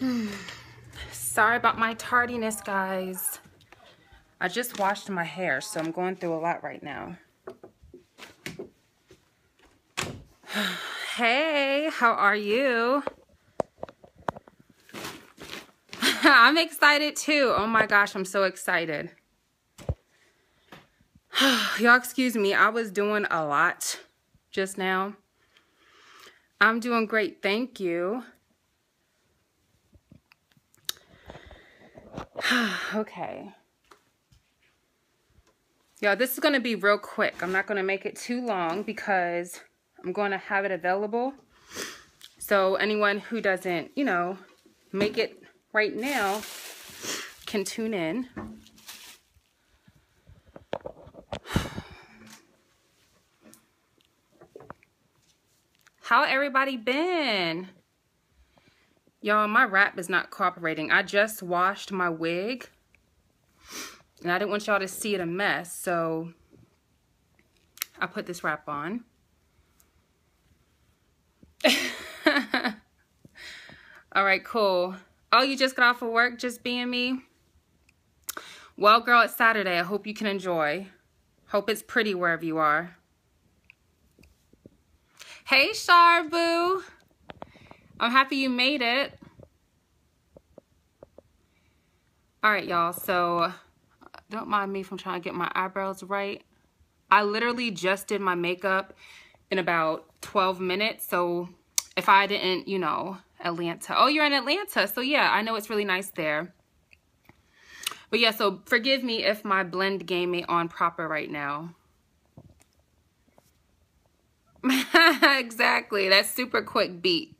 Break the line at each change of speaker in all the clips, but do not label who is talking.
Sorry about my tardiness, guys. I just washed my hair, so I'm going through a lot right now. hey, how are you? I'm excited too. Oh my gosh, I'm so excited. Y'all excuse me, I was doing a lot just now. I'm doing great, thank you. okay. Y'all, this is going to be real quick. I'm not going to make it too long because I'm going to have it available. So anyone who doesn't, you know, make it right now can tune in. How everybody been? Y'all, my wrap is not cooperating. I just washed my wig. And I didn't want y'all to see it a mess, so I put this wrap on. All right, cool. Oh, you just got off of work just being me? Well, girl, it's Saturday. I hope you can enjoy. Hope it's pretty wherever you are. Hey, Sharbu. I'm happy you made it. All right, y'all. So don't mind me from trying to get my eyebrows right. I literally just did my makeup in about 12 minutes. So if I didn't, you know, Atlanta. Oh, you're in Atlanta. So yeah, I know it's really nice there. But yeah, so forgive me if my blend game ain't on proper right now. exactly. That's super quick beat.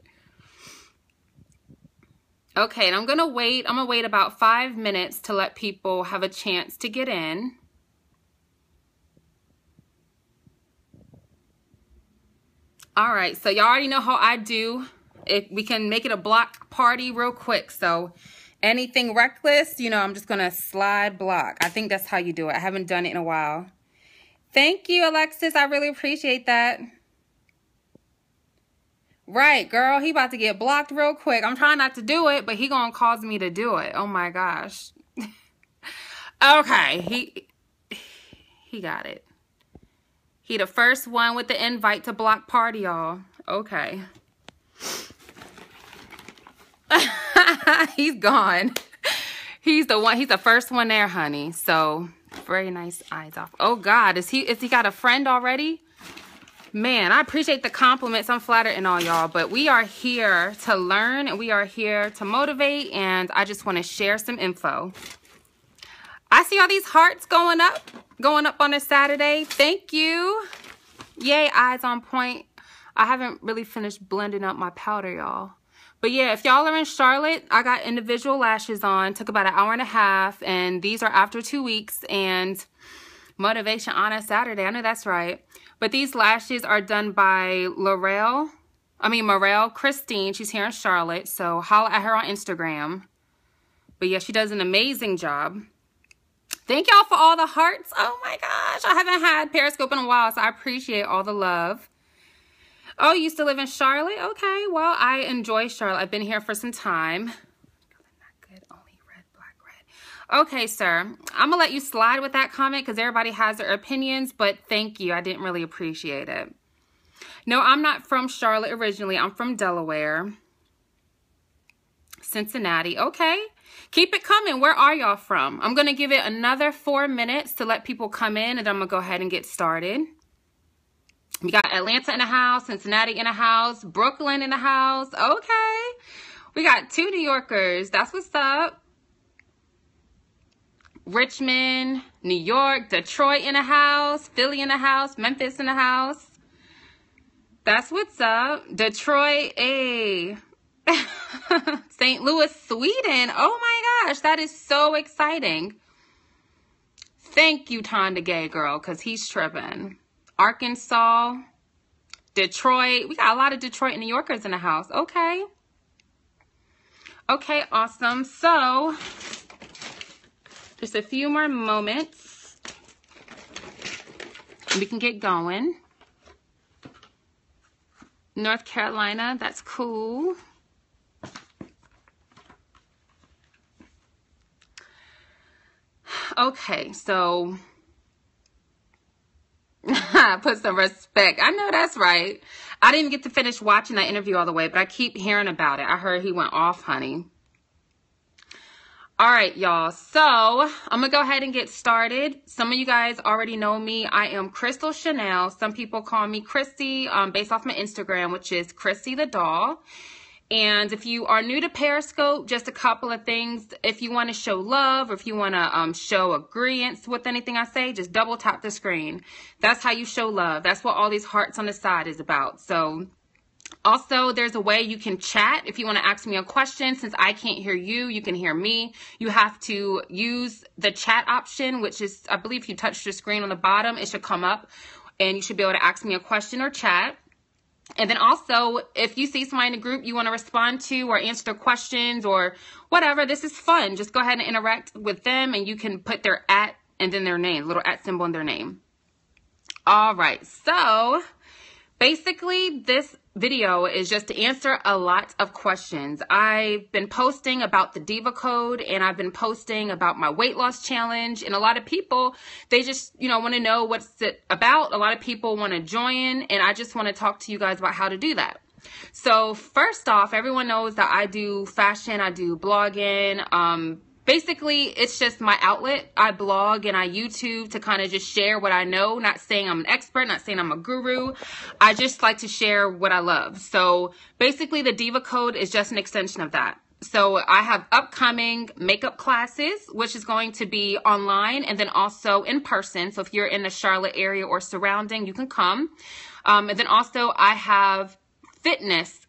Okay, and I'm to wait. I'm to wait about five minutes to let people have a chance to get in. All right, so y'all already know how I do. If we can make it a block party real quick. So anything reckless, you know, I'm just to slide block. I think that's how you do it. I haven't done it in a while. Thank you, Alexis. I really appreciate that. Right, girl. He about to get blocked real quick. I'm trying not to do it, but he gonna cause me to do it. Oh my gosh. okay, he he got it. He the first one with the invite to block party, y'all. Okay. he's gone. He's the one. He's the first one there, honey. So very nice eyes off. Oh God, is he? Is he got a friend already? Man, I appreciate the compliments. I'm flattered and all y'all, but we are here to learn and we are here to motivate and I just want to share some info. I see all these hearts going up, going up on a Saturday. Thank you. Yay, eyes on point. I haven't really finished blending up my powder, y'all. But yeah, if y'all are in Charlotte, I got individual lashes on. Took about an hour and a half, and these are after two weeks. And motivation on a Saturday. I know that's right. But these lashes are done by L'Oreal. I mean, Morel Christine. She's here in Charlotte. So holla at her on Instagram. But yeah, she does an amazing job. Thank y'all for all the hearts. Oh my gosh. I haven't had Periscope in a while, so I appreciate all the love. Oh, you used to live in Charlotte? Okay, well, I enjoy Charlotte. I've been here for some time. Okay, sir. I'm going to let you slide with that comment because everybody has their opinions, but thank you. I didn't really appreciate it. No, I'm not from Charlotte originally. I'm from Delaware. Cincinnati. Okay. Keep it coming. Where are y'all from? I'm going to give it another four minutes to let people come in, and I'm going to go ahead and get started. We got Atlanta in the house, Cincinnati in the house, Brooklyn in the house. Okay. We got two New Yorkers. That's what's up. Richmond, New York, Detroit in a house, Philly in a house, Memphis in a house. That's what's up. Detroit, a St. Louis, Sweden. Oh my gosh, that is so exciting. Thank you, Tonda Gay Girl, because he's tripping. Arkansas, Detroit. We got a lot of Detroit and New Yorkers in the house. Okay. Okay, awesome. So, just a few more moments. We can get going. North Carolina, that's cool. Okay, so put some respect. I know that's right. I didn't get to finish watching that interview all the way, but I keep hearing about it. I heard he went off, honey. All right, y'all. So I'm going to go ahead and get started. Some of you guys already know me. I am Crystal Chanel. Some people call me Crissy um, based off my Instagram, which is Crissy the Doll. And if you are new to Periscope, just a couple of things. If you want to show love or if you want to um, show agreement with anything I say, just double tap the screen. That's how you show love. That's what all these hearts on the side is about. So also, there's a way you can chat if you want to ask me a question. Since I can't hear you, you can hear me. You have to use the chat option, which is, I believe, if you touch the screen on the bottom, it should come up and you should be able to ask me a question or chat. And then also, if you see somebody in the group you want to respond to or answer their questions or whatever, this is fun. Just go ahead and interact with them and you can put their at and then their name, little at symbol in their name. All right, so basically this video is just to answer a lot of questions. I've been posting about the Diva Code and I've been posting about my weight loss challenge and a lot of people, they just, you know, want to know what's it about. A lot of people want to join and I just want to talk to you guys about how to do that. So first off, everyone knows that I do fashion, I do blogging, um, basically it's just my outlet i blog and i youtube to kind of just share what i know not saying i'm an expert not saying i'm a guru i just like to share what i love so basically the diva code is just an extension of that so I have upcoming makeup classes, which is going to be online and then also in person. So if you're in the Charlotte area or surrounding, you can come. Um, and then also I have fitness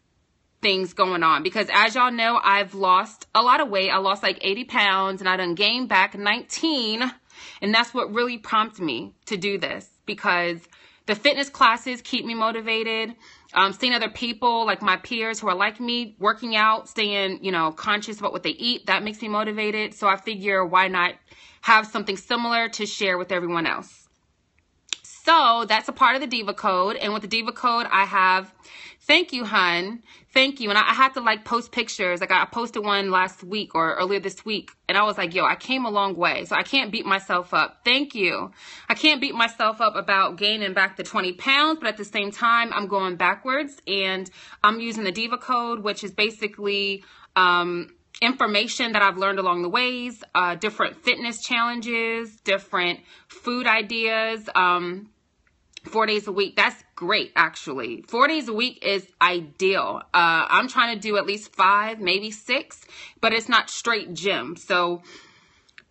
things going on because as y'all know, I've lost a lot of weight. I lost like 80 pounds and I done gained back 19. And that's what really prompted me to do this because the fitness classes keep me motivated. Um, seeing other people like my peers who are like me working out, staying, you know, conscious about what they eat, that makes me motivated. So I figure why not have something similar to share with everyone else. So that's a part of the Diva Code. And with the Diva Code, I have Thank you, hun. Thank you. And I, I had to like post pictures. Like I posted one last week or earlier this week. And I was like, yo, I came a long way. So I can't beat myself up. Thank you. I can't beat myself up about gaining back the 20 pounds, but at the same time, I'm going backwards and I'm using the Diva code, which is basically, um, information that I've learned along the ways, uh, different fitness challenges, different food ideas, um, four days a week. That's great, actually. Four days a week is ideal. Uh, I'm trying to do at least five, maybe six, but it's not straight gym. So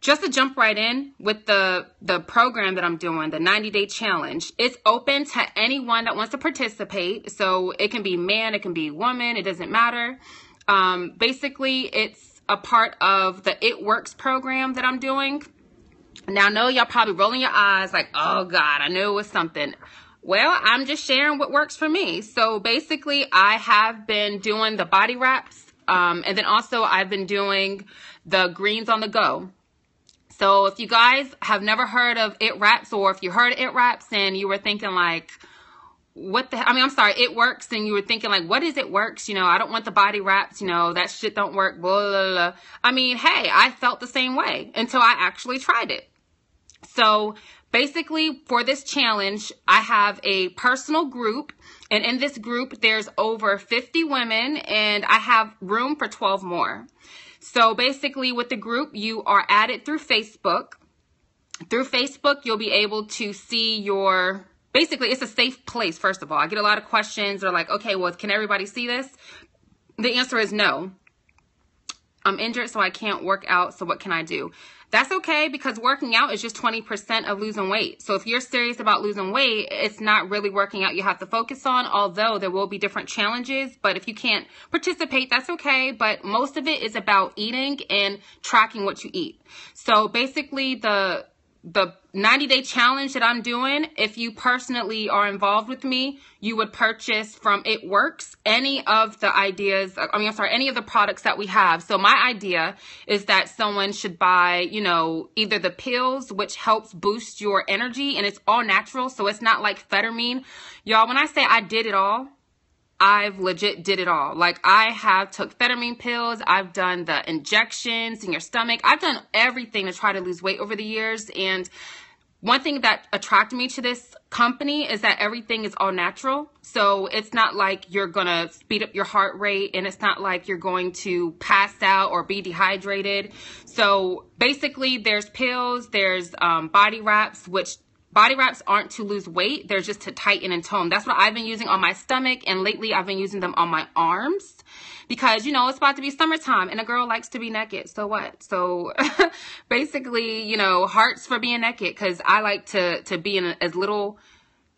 just to jump right in with the the program that I'm doing, the 90 day challenge, it's open to anyone that wants to participate. So it can be man, it can be woman, it doesn't matter. Um, basically, it's a part of the It Works program that I'm doing. Now, I know y'all probably rolling your eyes like, oh God, I knew it was something. Well, I'm just sharing what works for me. So basically, I have been doing the body wraps, um, and then also I've been doing the greens on the go. So if you guys have never heard of It Wraps, or if you heard It Wraps and you were thinking like, what the I mean I'm sorry it works and you were thinking like what is it works you know I don't want the body wraps you know that shit don't work blah, blah, blah. I mean hey I felt the same way until I actually tried it so basically for this challenge I have a personal group and in this group there's over 50 women and I have room for 12 more. So basically with the group you are added through Facebook. Through Facebook you'll be able to see your basically it's a safe place first of all. I get a lot of questions. They're like okay well can everybody see this? The answer is no. I'm injured so i can't work out so what can i do that's okay because working out is just 20% of losing weight. So if you're serious about losing weight it's not really working out you have to focus on although there will be different challenges. But if you can't participate that's okay. But most of it is about eating and tracking what you eat. So basically the the 90 day challenge that I'm doing, if you personally are involved with me, you would purchase from It Works any of the ideas, I mean, I'm sorry, any of the products that we have. So my idea is that someone should buy, you know, either the pills, which helps boost your energy and it's all natural. So it's not like Phentermine. Y'all, when I say I did it all, I've legit did it all. Like I have took phentermine pills, I've done the injections in your stomach. I've done everything to try to lose weight over the years and one thing that attracted me to this company is that everything is all natural. So it's not like you're going to speed up your heart rate and it's not like you're going to pass out or be dehydrated. So basically there's pills, there's um, body wraps, which Body wraps aren't to lose weight, they're just to tighten and tone. That's what I've been using on my stomach, and lately I've been using them on my arms because, you know, it's about to be summertime and a girl likes to be naked. So what? So basically, you know, hearts for being naked because I like to, to be in as little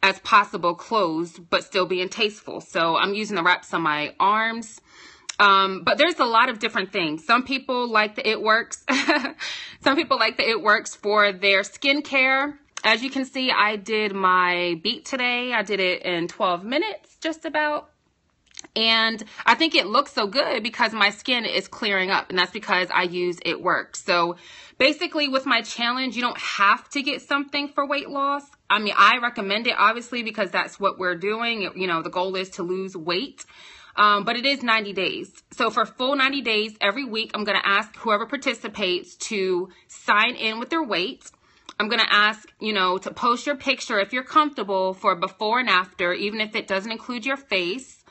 as possible clothes, but still being tasteful. So I'm using the wraps on my arms. Um, but there's a lot of different things. Some people like the It Works. Some people like the It Works for their skincare as you can see, I did my beat today. I did it in 12 minutes, just about. And I think it looks so good because my skin is clearing up and that's because I use It Works. So basically with my challenge, you don't have to get something for weight loss. I mean, I recommend it obviously because that's what we're doing. You know, the goal is to lose weight. Um, but it is 90 days. So for full 90 days, every week, I'm going to ask whoever participates to sign in with their weight. I'm going to ask, you know, to post your picture if you're comfortable for before and after, even if it doesn't include your face.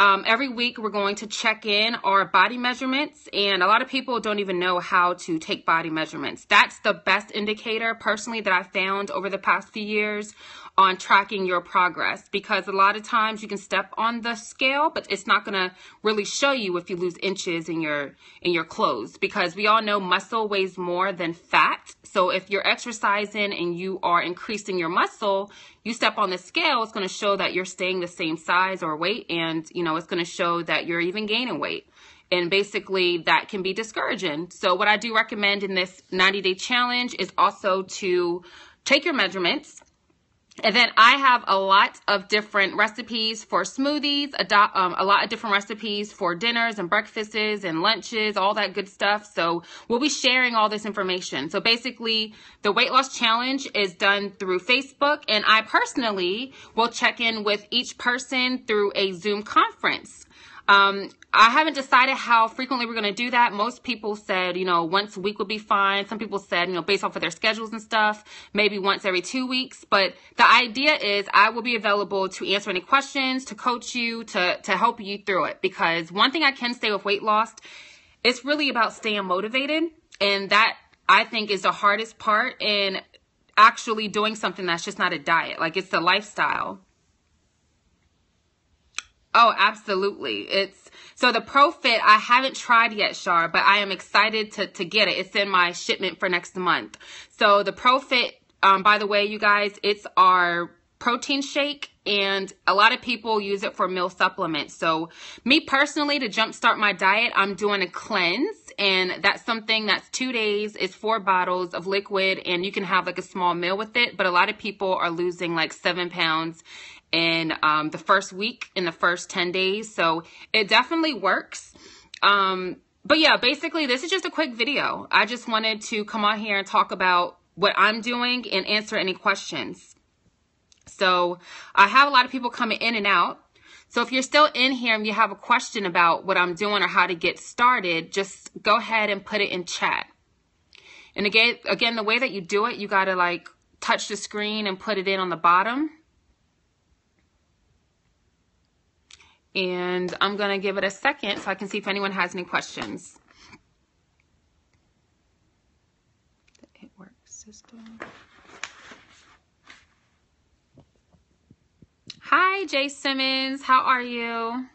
Um, every week, we're going to check in our body measurements, and a lot of people don't even know how to take body measurements. That's the best indicator, personally, that I found over the past few years on tracking your progress because a lot of times you can step on the scale but it's not going to really show you if you lose inches in your in your clothes because we all know muscle weighs more than fat so if you're exercising and you are increasing your muscle you step on the scale it's going to show that you're staying the same size or weight and you know it's going to show that you're even gaining weight. And basically that can be discouraging. So what i do recommend in this 90 day challenge is also to take your measurements and then I have a lot of different recipes for smoothies, a, um, a lot of different recipes for dinners and breakfasts and lunches, all that good stuff. So we'll be sharing all this information. So basically, the weight loss challenge is done through Facebook, and I personally will check in with each person through a Zoom conference. Um, I haven't decided how frequently we're going to do that. Most people said, you know, once a week would be fine. Some people said, you know, based off of their schedules and stuff, maybe once every two weeks. But the idea is I will be available to answer any questions, to coach you, to, to help you through it. Because one thing I can say with weight loss, it's really about staying motivated. And that I think is the hardest part in actually doing something that's just not a diet. Like it's the lifestyle. Oh, absolutely. It's so the ProFit I haven't tried yet, Shar, but I am excited to to get it. It's in my shipment for next month. So the ProFit, um, by the way, you guys, it's our protein shake and a lot of people use it for meal supplements. So me personally, to jumpstart my diet, I'm doing a cleanse and that's something that's two days. It's four bottles of liquid and you can have like a small meal with it. But a lot of people are losing like seven pounds in um, the first week, in the first 10 days. So it definitely works. Um, but yeah, basically, this is just a quick video. I just wanted to come on here and talk about what I'm doing and answer any questions. So I have a lot of people coming in and out. So if you're still in here and you have a question about what I'm doing or how to get started, just go ahead and put it in chat. And again, again, the way that you do it, you got to like touch the screen and put it in on the bottom. And I'm going to give it a second so I can see if anyone has any questions. It works system. Hi, Jay Simmons. How are you?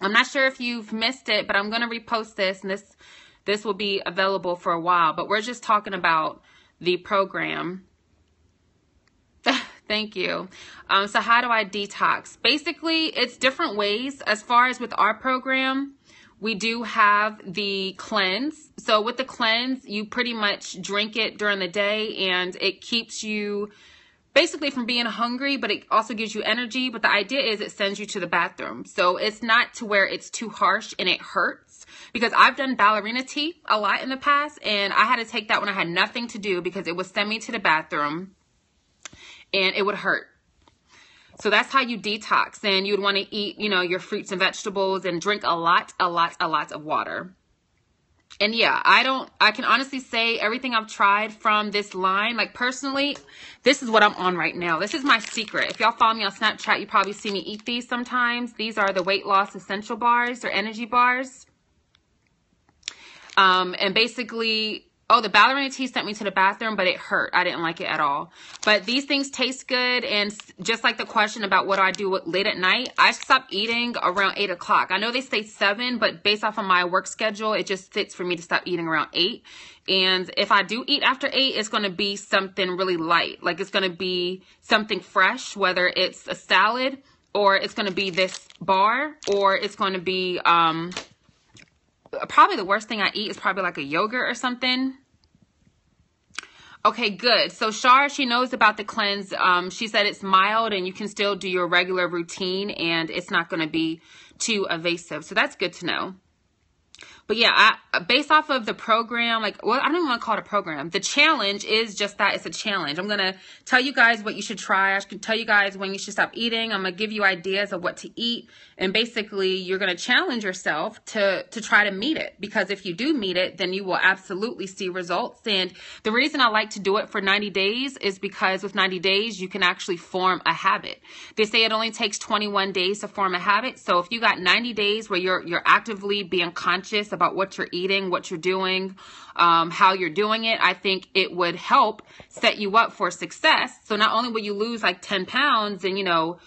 I'm not sure if you've missed it, but I'm going to repost this and this this will be available for a while, but we're just talking about the program Thank you. Um, so how do I detox? Basically, it's different ways. As far as with our program, we do have the cleanse. So with the cleanse, you pretty much drink it during the day and it keeps you basically from being hungry, but it also gives you energy. But the idea is it sends you to the bathroom. So it's not to where it's too harsh and it hurts because I've done ballerina tea a lot in the past and I had to take that when I had nothing to do because it would send me to the bathroom and it would hurt. So that's how you detox. And you would want to eat, you know, your fruits and vegetables and drink a lot, a lot, a lot of water. And yeah, I don't, I can honestly say everything I've tried from this line, like personally, this is what I'm on right now. This is my secret. If y'all follow me on Snapchat, you probably see me eat these sometimes. These are the weight loss essential bars or energy bars. Um, and basically Oh, the ballerina tea sent me to the bathroom, but it hurt. I didn't like it at all. But these things taste good. And just like the question about what do I do late at night, I stop eating around 8 o'clock. I know they say 7, but based off of my work schedule, it just fits for me to stop eating around 8. And if I do eat after 8, it's going to be something really light. Like it's going to be something fresh, whether it's a salad or it's going to be this bar or it's going to be... um probably the worst thing I eat is probably like a yogurt or something. Okay, good. So Shar, she knows about the cleanse. Um, she said it's mild and you can still do your regular routine and it's not going to be too evasive. So that's good to know. But yeah, I, uh, based off of the program, like, well, I don't even want to call it a program. The challenge is just that it's a challenge. I'm going to tell you guys what you should try. I can tell you guys when you should stop eating. I'm going to give you ideas of what to eat. And basically, you're going to challenge yourself to, to try to meet it. Because if you do meet it, then you will absolutely see results. And the reason I like to do it for 90 days is because with 90 days, you can actually form a habit. They say it only takes 21 days to form a habit. So if you got 90 days where you're, you're actively being conscious about what you're eating, what you're doing, um, how you're doing it, I think it would help set you up for success. So not only will you lose like 10 pounds and, you know,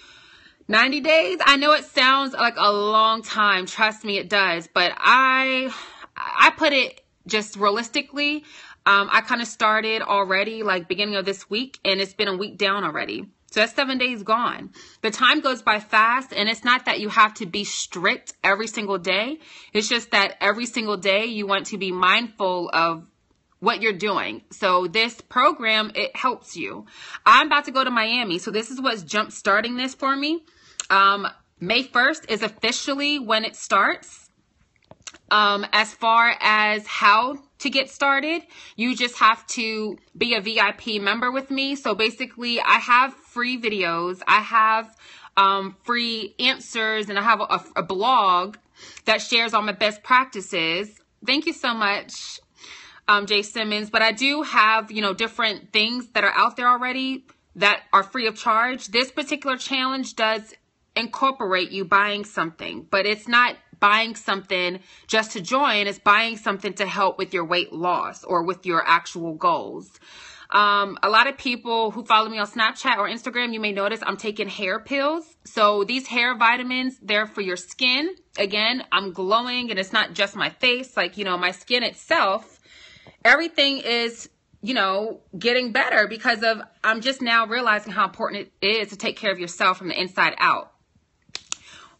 90 days, I know it sounds like a long time. Trust me, it does. But I, I put it just realistically. Um, I kind of started already like beginning of this week and it's been a week down already. So that's seven days gone. The time goes by fast, and it's not that you have to be strict every single day. It's just that every single day you want to be mindful of what you're doing. So this program, it helps you. I'm about to go to Miami. So this is what's jump starting this for me. Um, May 1st is officially when it starts. Um, as far as how to get started, you just have to be a VIP member with me. So basically, I have free videos, I have um, free answers, and I have a, a blog that shares all my best practices. Thank you so much, um, Jay Simmons. But I do have, you know, different things that are out there already that are free of charge. This particular challenge does incorporate you buying something, but it's not buying something just to join, it's buying something to help with your weight loss or with your actual goals. Um, a lot of people who follow me on Snapchat or Instagram, you may notice I'm taking hair pills. So these hair vitamins, they're for your skin. Again, I'm glowing and it's not just my face, like, you know, my skin itself. Everything is, you know, getting better because of, I'm just now realizing how important it is to take care of yourself from the inside out.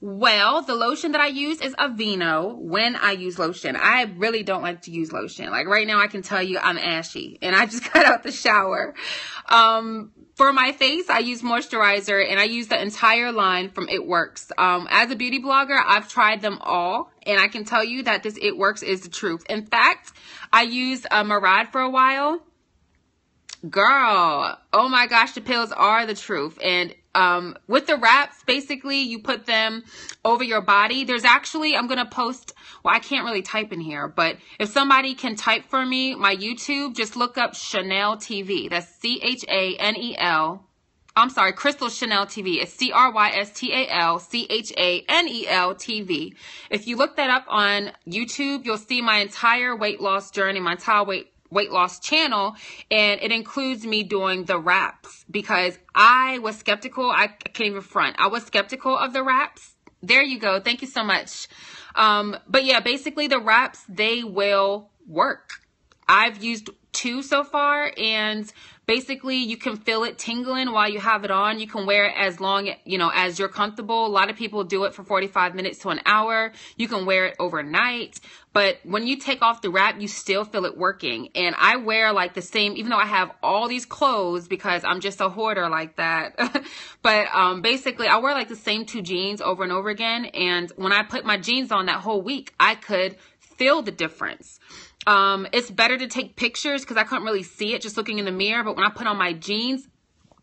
Well, the lotion that I use is Aveeno when I use lotion. I really don't like to use lotion. Like right now I can tell you I'm ashy and I just got out the shower. Um, for my face, I use moisturizer and I use the entire line from It Works. Um, as a beauty blogger, I've tried them all and I can tell you that this It Works is the truth. In fact, I used a Murad for a while. Girl, oh my gosh, the pills are the truth. And um, with the wraps, basically you put them over your body. There's actually, I'm going to post, well, I can't really type in here, but if somebody can type for me, my YouTube, just look up Chanel TV. That's C-H-A-N-E-L. I'm sorry, Crystal Chanel TV. It's C-R-Y-S-T-A-L-C-H-A-N-E-L TV. If you look that up on YouTube, you'll see my entire weight loss journey, my entire weight weight loss channel and it includes me doing the wraps because I was skeptical. I can't even front. I was skeptical of the wraps. There you go. Thank you so much. Um, but yeah, basically the wraps, they will work. I've used two so far and basically you can feel it tingling while you have it on. You can wear it as long you know as you're comfortable. A lot of people do it for 45 minutes to an hour. You can wear it overnight. But when you take off the wrap you still feel it working. And i wear like the same even though i have all these clothes because i'm just a hoarder like that. But um, basically i wear like the same two jeans over and over again. And when i put my jeans on that whole week i could feel the difference um, it's better to take pictures because I couldn't really see it just looking in the mirror. But when I put on my jeans,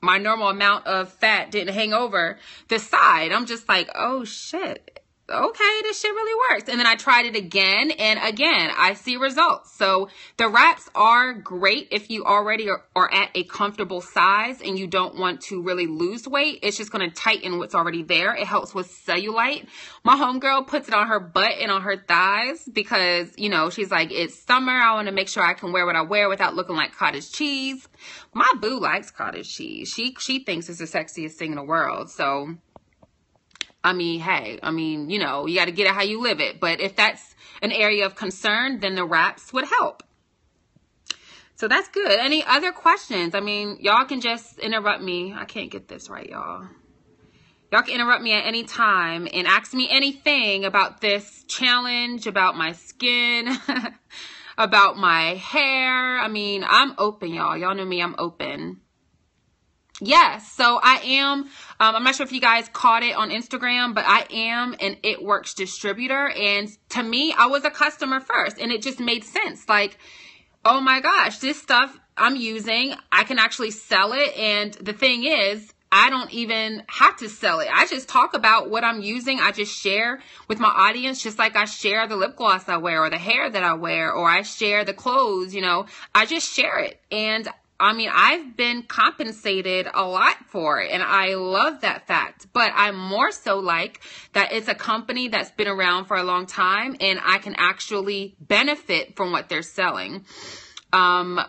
my normal amount of fat didn't hang over the side. I'm just like, oh shit okay, this shit really works. And then I tried it again and again, I see results. So the wraps are great if you already are, are at a comfortable size and you don't want to really lose weight. It's just going to tighten what's already there. It helps with cellulite. My homegirl puts it on her butt and on her thighs because, you know, she's like, it's summer. I want to make sure I can wear what I wear without looking like cottage cheese. My boo likes cottage cheese. She, she thinks it's the sexiest thing in the world. So I mean, hey, I mean, you know, you got to get it how you live it. But if that's an area of concern, then the wraps would help. So that's good. Any other questions? I mean, y'all can just interrupt me. I can't get this right, y'all. Y'all can interrupt me at any time and ask me anything about this challenge, about my skin, about my hair. I mean, I'm open, y'all. Y'all know me, I'm open. Yes, so I am, um, I'm not sure if you guys caught it on Instagram, but I am an It Works distributor. And to me, I was a customer first and it just made sense. Like, oh my gosh, this stuff I'm using, I can actually sell it. And the thing is, I don't even have to sell it. I just talk about what I'm using. I just share with my audience, just like I share the lip gloss I wear or the hair that I wear, or I share the clothes, you know, I just share it. And I mean, I've been compensated a lot for it, and I love that fact. But I'm more so like that it's a company that's been around for a long time, and I can actually benefit from what they're selling. Um,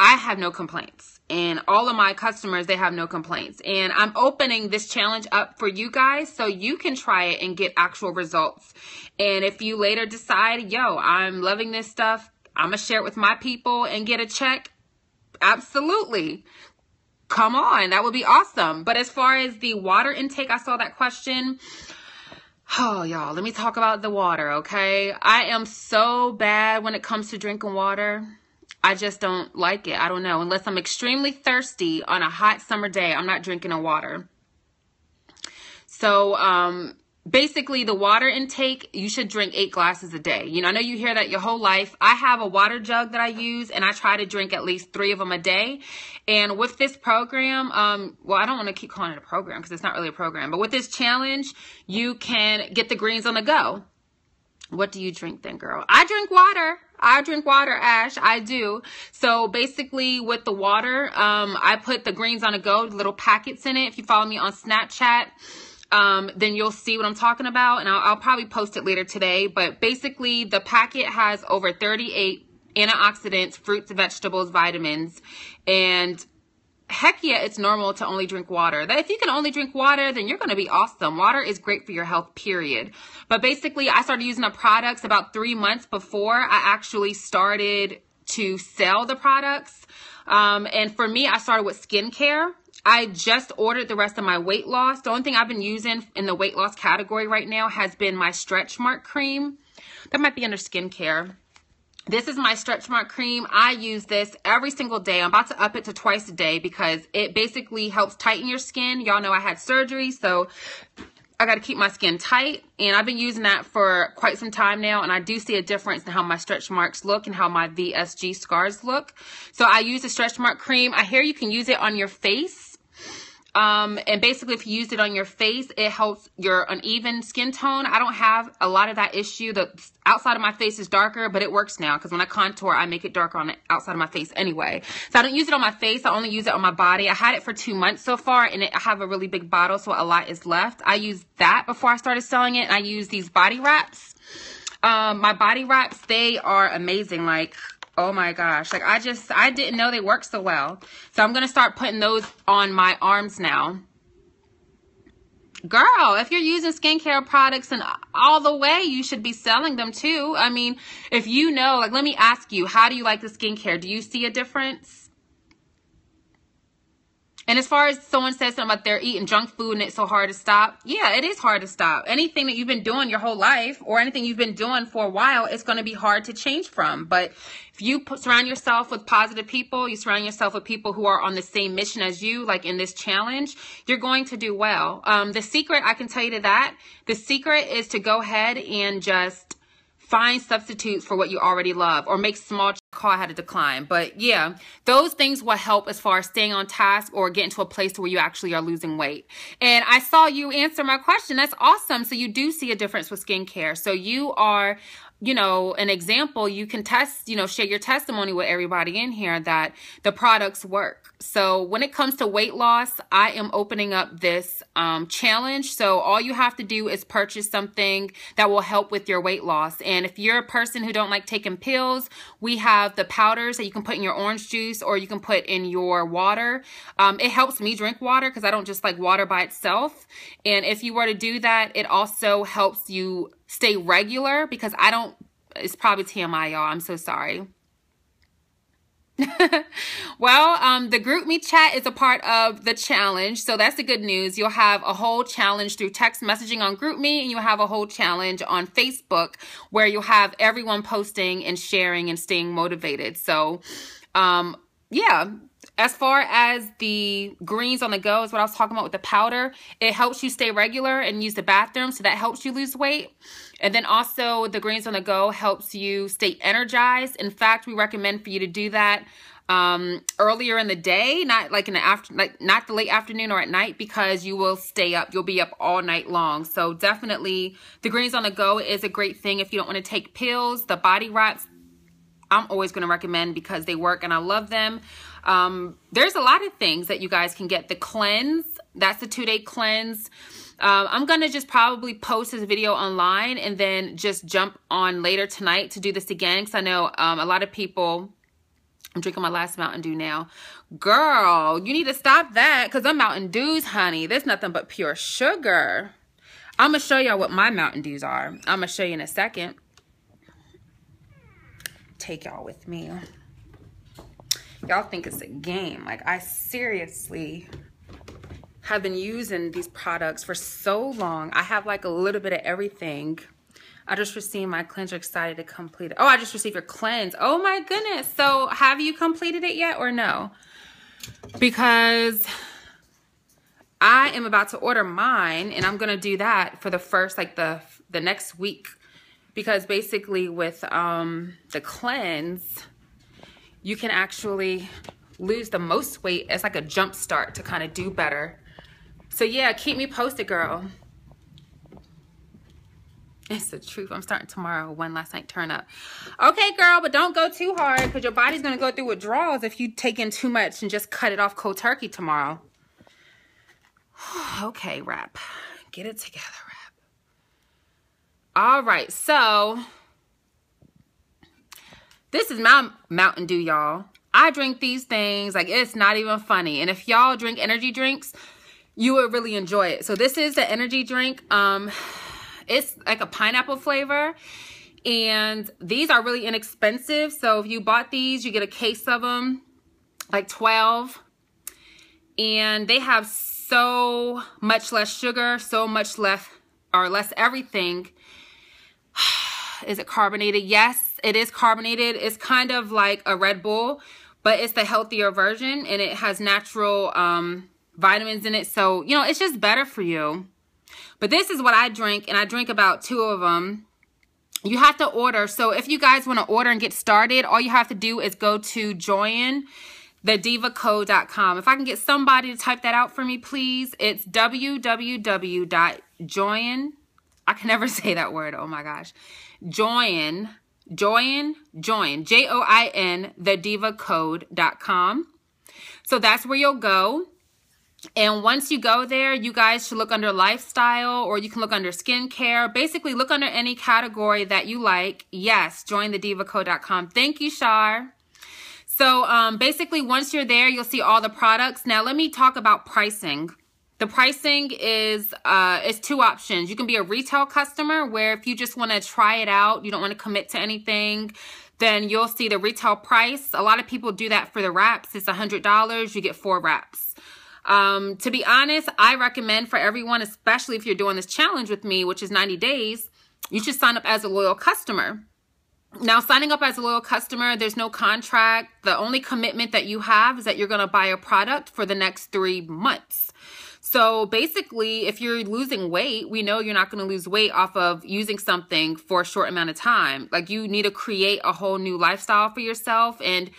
I have no complaints, and all of my customers they have no complaints. And I'm opening this challenge up for you guys so you can try it and get actual results. And if you later decide, yo, I'm loving this stuff, I'm gonna share it with my people and get a check Absolutely. Come on, that would be awesome. But as far as the water intake, I saw that question. Oh, y'all, let me talk about the water, okay? I am so bad when it comes to drinking water. I just don't like it. I don't know. Unless I'm extremely thirsty on a hot summer day, I'm not drinking a water. So, um, basically the water intake you should drink eight glasses a day you know i know you hear that your whole life i have a water jug that i use and i try to drink at least three of them a day and with this program um well i don't want to keep calling it a program because it's not really a program but with this challenge you can get the greens on the go what do you drink then girl i drink water I drink water, Ash. I do. So basically with the water, um, I put the greens on a go, little packets in it. If you follow me on Snapchat, um, then you'll see what I'm talking about. And I'll, I'll probably post it later today. But basically, the packet has over 38 antioxidants, fruits, vegetables, vitamins, and heck yeah, it's normal to only drink water. That if you can only drink water, then you're going to be awesome. Water is great for your health, period. But basically, I started using the products about three months before I actually started to sell the products. Um, and for me, I started with skincare. I just ordered the rest of my weight loss. The only thing I've been using in the weight loss category right now has been my stretch mark cream. That might be under skincare. This is my stretch mark cream. I use this every single day. I'm about to up it to twice a day because it basically helps tighten your skin. Y'all know I had surgery, so I got to keep my skin tight. And I've been using that for quite some time now. And I do see a difference in how my stretch marks look and how my VSG scars look. So I use the stretch mark cream. I hear you can use it on your face um, and basically, if you use it on your face, it helps your uneven skin tone. I don't have a lot of that issue. The outside of my face is darker, but it works now because when I contour, I make it darker on the outside of my face anyway. So I don't use it on my face. I only use it on my body. I had it for two months so far, and it, I have a really big bottle, so a lot is left. I used that before I started selling it. I use these body wraps. Um, my body wraps, they are amazing. Like, Oh my gosh. Like I just, I didn't know they work so well. So I'm going to start putting those on my arms now. Girl, if you're using skincare products and all the way, you should be selling them too. I mean, if you know, like, let me ask you, how do you like the skincare? Do you see a difference? And as far as someone says something about they're eating junk food and it's so hard to stop, yeah, it is hard to stop. Anything that you've been doing your whole life or anything you've been doing for a while, it's going to be hard to change from. But if you surround yourself with positive people, you surround yourself with people who are on the same mission as you, like in this challenge, you're going to do well. Um, the secret, I can tell you to that, the secret is to go ahead and just find substitutes for what you already love or make small call, had to decline. But yeah, those things will help as far as staying on task or getting to a place where you actually are losing weight. And I saw you answer my question. That's awesome. So you do see a difference with skincare. So you are you know, an example, you can test, you know, share your testimony with everybody in here that the products work. So when it comes to weight loss, I am opening up this um, challenge. So all you have to do is purchase something that will help with your weight loss. And if you're a person who don't like taking pills, we have the powders that you can put in your orange juice or you can put in your water. Um, it helps me drink water because I don't just like water by itself. And if you were to do that, it also helps you stay regular because I don't, it's probably TMI, y'all. I'm so sorry. well, um, the GroupMe chat is a part of the challenge. So that's the good news. You'll have a whole challenge through text messaging on GroupMe and you'll have a whole challenge on Facebook where you'll have everyone posting and sharing and staying motivated. So, um, yeah, as far as the greens on the go is what I was talking about with the powder. It helps you stay regular and use the bathroom. So that helps you lose weight. And then also the greens on the go helps you stay energized. In fact, we recommend for you to do that um, earlier in the day, not like in the after, like not the late afternoon or at night because you will stay up. You'll be up all night long. So definitely the greens on the go is a great thing if you don't want to take pills. The body wraps, I'm always going to recommend because they work and I love them. Um, there's a lot of things that you guys can get. The cleanse, that's the two-day cleanse. Um, I'm going to just probably post this video online and then just jump on later tonight to do this again because I know um, a lot of people... I'm drinking my last Mountain Dew now. Girl, you need to stop that because I'm Mountain Dews, honey. There's nothing but pure sugar. I'm going to show y'all what my Mountain Dews are. I'm going to show you in a second. Take y'all with me. Y'all think it's a game. Like, I seriously have been using these products for so long. I have like a little bit of everything. I just received my cleanser excited to complete it. Oh, I just received your cleanse. Oh my goodness. So have you completed it yet or no? Because I am about to order mine and I'm going to do that for the first, like the, the next week. Because basically with um, the cleanse, you can actually lose the most weight as like a jump start to kind of do better so yeah, keep me posted, girl. It's the truth. I'm starting tomorrow. One last night turn up. Okay, girl, but don't go too hard because your body's going to go through withdrawals if you take in too much and just cut it off cold turkey tomorrow. okay, wrap. Get it together, wrap. All right, so this is my Mountain Dew, y'all. I drink these things like it's not even funny. And if y'all drink energy drinks, you would really enjoy it. So this is the energy drink. Um, it's like a pineapple flavor. And these are really inexpensive. So if you bought these, you get a case of them, like 12. And they have so much less sugar, so much less, or less everything. is it carbonated? Yes, it is carbonated. It's kind of like a Red Bull, but it's the healthier version. And it has natural... Um, vitamins in it. So, you know, it's just better for you. But this is what I drink, and I drink about two of them. You have to order. So if you guys want to order and get started, all you have to do is go to join thedivacode.com. If I can get somebody to type that out for me, please. It's www.join. I can never say that word. Oh my gosh. Join, join, join, J-O-I-N, thedivacode.com. So that's where you'll go. And once you go there, you guys should look under lifestyle or you can look under skincare. Basically, look under any category that you like. Yes, join the divacode.com. Thank you, Shar. So um, basically, once you're there, you'll see all the products. Now, let me talk about pricing. The pricing is uh, is two options. You can be a retail customer where if you just want to try it out, you don't want to commit to anything, then you'll see the retail price. A lot of people do that for the wraps. It's $100. You get four wraps. Um, to be honest, I recommend for everyone, especially if you're doing this challenge with me, which is 90 days, you should sign up as a loyal customer. Now, signing up as a loyal customer, there's no contract. The only commitment that you have is that you're going to buy a product for the next three months. So basically, if you're losing weight, we know you're not going to lose weight off of using something for a short amount of time. Like you need to create a whole new lifestyle for yourself and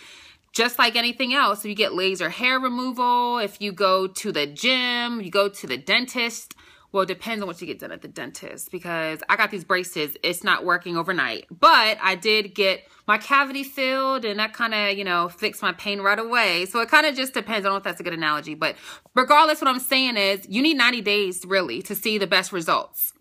just like anything else, if you get laser hair removal, if you go to the gym, you go to the dentist, well, it depends on what you get done at the dentist because I got these braces. It's not working overnight, but I did get my cavity filled and that kind of, you know, fixed my pain right away. So it kind of just depends. I don't know if that's a good analogy, but regardless, what I'm saying is you need 90 days really to see the best results.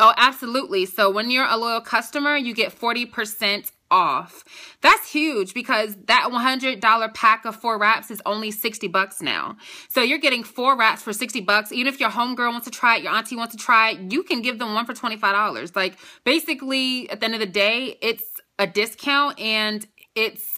Oh, absolutely. So when you're a loyal customer, you get 40% off. That's huge because that $100 pack of four wraps is only 60 bucks now. So you're getting four wraps for 60 bucks. Even if your homegirl wants to try it, your auntie wants to try it, you can give them one for $25. Like basically at the end of the day, it's a discount and it's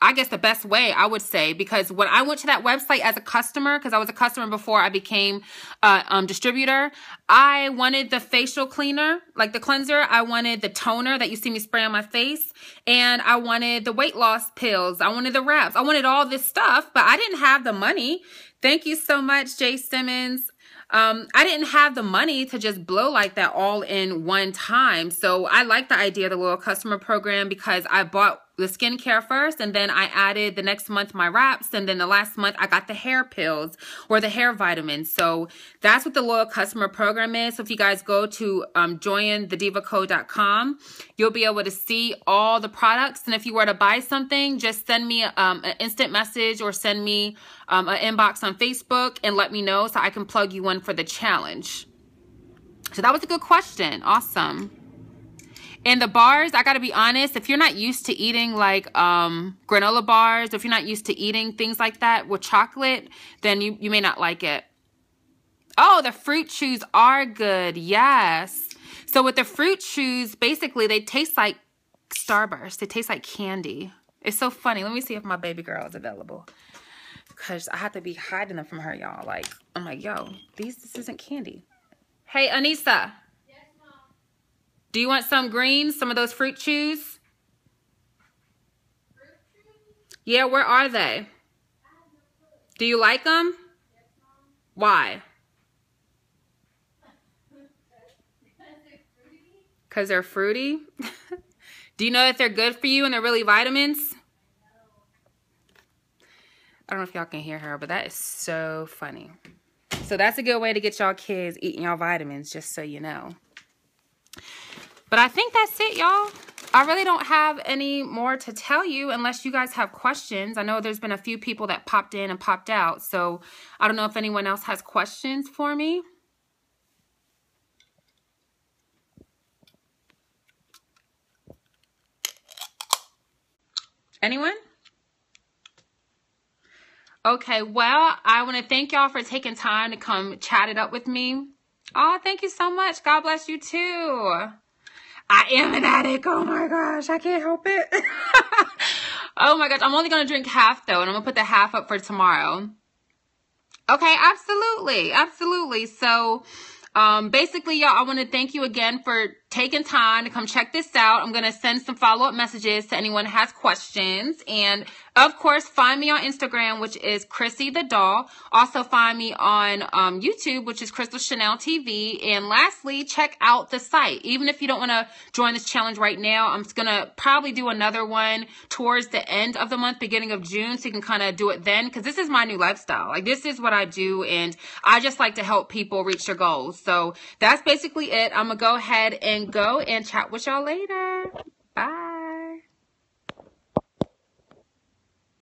I guess the best way I would say because when I went to that website as a customer because I was a customer before I became a um, distributor I wanted the facial cleaner like the cleanser. I wanted the toner that you see me spray on my face and I wanted the weight loss pills. I wanted the wraps. I wanted all this stuff but I didn't have the money. Thank you so much Jay Simmons. Um, I didn't have the money to just blow like that all in one time. So I like the idea of the loyal customer program because I bought the skincare first and then I added the next month my wraps and then the last month I got the hair pills or the hair vitamins. So that's what the loyal customer program is. So if you guys go to um, jointhedivacode.com, you'll be able to see all the products. And if you were to buy something, just send me um, an instant message or send me um, an inbox on Facebook and let me know so I can plug you in for the challenge. So that was a good question. Awesome. And the bars, I gotta be honest, if you're not used to eating like um, granola bars, if you're not used to eating things like that with chocolate, then you, you may not like it. Oh, the fruit chews are good. Yes. So with the fruit chews, basically they taste like Starburst. They taste like candy. It's so funny. Let me see if my baby girl is available. Because I have to be hiding them from her, y'all. Like, I'm like, yo, these this isn't candy. Hey, Anissa. Do you want some greens, some of those fruit chews? Yeah, where are they? Do you like them? Why? Because they're fruity? Do you know that they're good for you and they're really vitamins? I don't know if y'all can hear her, but that is so funny. So that's a good way to get y'all kids eating y'all vitamins, just so you know. But I think that's it, y'all. I really don't have any more to tell you unless you guys have questions. I know there's been a few people that popped in and popped out, so I don't know if anyone else has questions for me. Anyone? Okay, well, I want to thank y'all for taking time to come chat it up with me. Oh, thank you so much. God bless you too. I am an addict. Oh my gosh, I can't help it. oh my gosh, I'm only going to drink half though, and I'm to put the half up for tomorrow. Okay, absolutely. Absolutely. So, um, basically, y'all, I want to thank you again for taking time to come check this out. I'm going to send some follow-up messages to anyone who has questions. And of course, find me on Instagram, which is Crissy the Doll. Also find me on um, YouTube, which is Crystal Chanel TV. And lastly, check out the site. Even if you don't want to join this challenge right now, I'm going to probably do another one towards the end of the month, beginning of June, so you can kind of do it then. Because this is my new lifestyle. Like, this is what I do. And I just like to help people reach their goals. So that's basically it. I'm going to go ahead go and chat with y'all later. Bye.